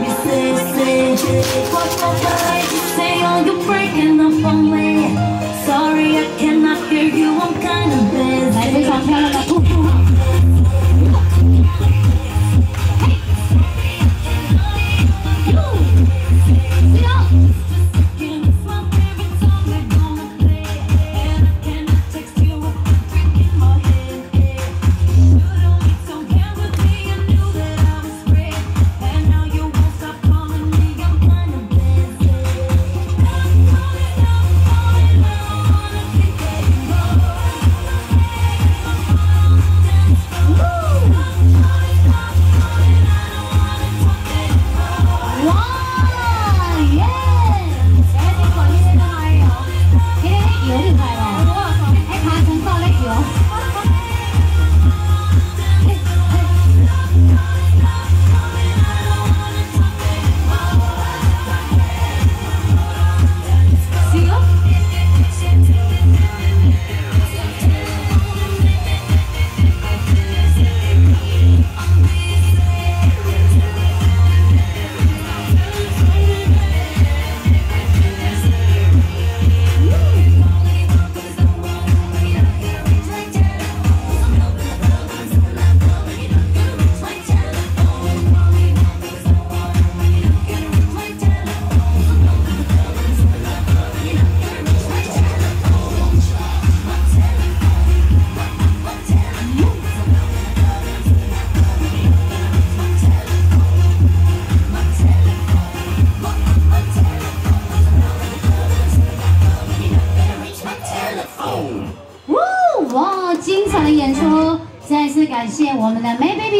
love you, say, say, say. What the you say, oh, you're breaking up on me. Sorry, I 哇，场的演出！再次感谢我们的 May Baby。